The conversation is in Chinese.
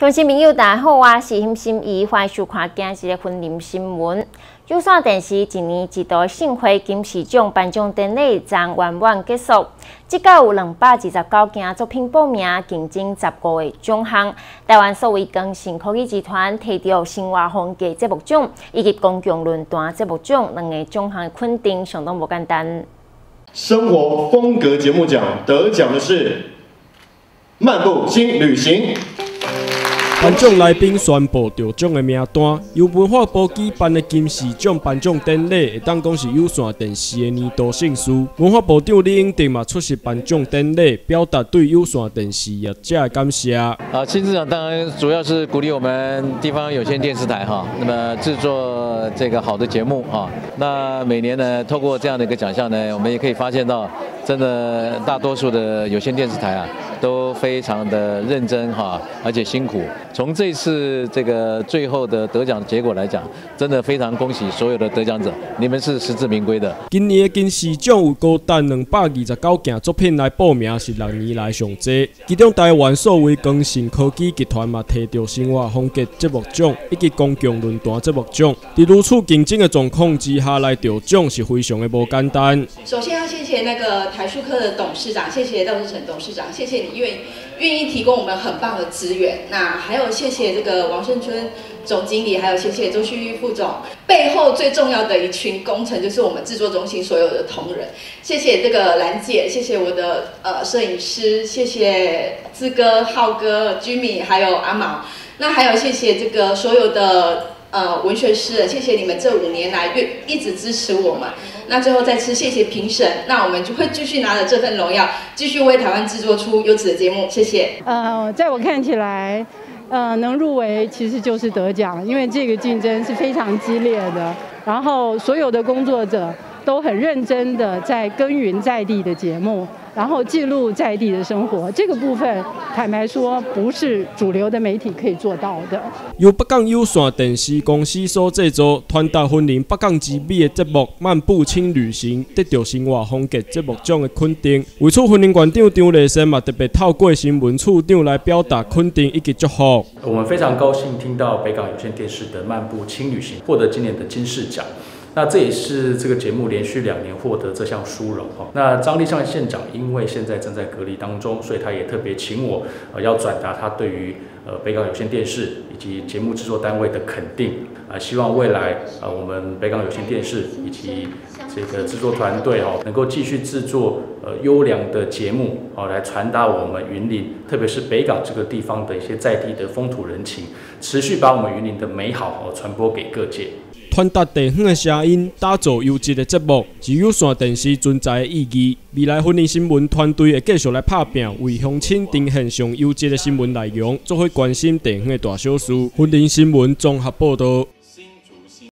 乡亲朋友，大家好，我是欣心怡，欢迎收看今日的婚礼新闻。有线电视一年一度盛会金市奖颁奖典礼将圆满结束，即届有两百二十九件作品报名，竞争十五个奖项。台湾所谓更新科技集团提到生活风格节目奖以及公共论坛节目奖两个奖项的肯定相当不简单。生活风格节目奖得奖的是《漫步新旅行》。颁奖来宾宣布得奖的名单，由文化部举办的金视奖颁奖典礼，会当讲是有线电视的年度盛事。文化部长李英定嘛出席颁奖典礼，表达对有线电视业者的感谢。啊，金市长当然主要是鼓励我们地方有线电视台哈，那么制作这个好的节目啊。那每年呢，透过这样的一个奖项呢，我们也可以发现到，真的大多数的有线电视台啊。都非常的认真哈，而且辛苦。从这次这个最后的得奖结果来讲，真的非常恭喜所有的得奖者，你们是实至名归的。今年的金狮奖有高达两百二十九件作品来报名，是六年来上多。其中台湾所谓更新科技集团嘛，摕到生活风格节目奖以及公共论坛节目奖。在如此竞争的状况之下来得奖，是非常的不简单。首先要谢谢那个台数科的董事长，谢谢赵志成董事长，谢谢你。愿意愿意提供我们很棒的资源，那还有谢谢这个王胜春总经理，还有谢谢周旭玉副总，背后最重要的一群工程就是我们制作中心所有的同仁，谢谢这个兰姐，谢谢我的呃摄影师，谢谢志哥、浩哥、居米，还有阿毛，那还有谢谢这个所有的。呃，文学诗人，谢谢你们这五年来越一直支持我们。那最后再次谢谢评审，那我们就会继续拿着这份荣耀，继续为台湾制作出优质的节目。谢谢。呃，在我看起来，呃，能入围其实就是得奖，因为这个竞争是非常激烈的，然后所有的工作者都很认真的在耕耘在地的节目。然后记录在地的生活，这个部分坦白说不是主流的媒体可以做到的。由北港有线电视公司所制作、传达婚礼北港之美的节目《漫步轻旅行》，得到生活风格节目奖的肯定。为此，婚礼馆长张雷生嘛特别透过新闻处长来表达肯定以及祝福。我们非常高兴听到北港有线电视的《漫步轻旅行》获得今年的金视奖。那这也是这个节目连续两年获得这项殊荣哈。那张立尚县长因为现在正在隔离当中，所以他也特别请我呃要转达他对于呃北港有线电视以及节目制作单位的肯定啊，希望未来呃我们北港有线电视以及这个制作团队哈能够继续制作呃优良的节目哦，来传达我们云林特别是北港这个地方的一些在地的风土人情，持续把我们云林的美好哦传播给各界。传达地方的声音，打造优质的节目，是有线电视存在的意义。未来婚姻新闻团队会继续来拍拼，为乡亲呈现上优质的新闻内容，做会关心地方的大小事。婚姻新闻综合报道。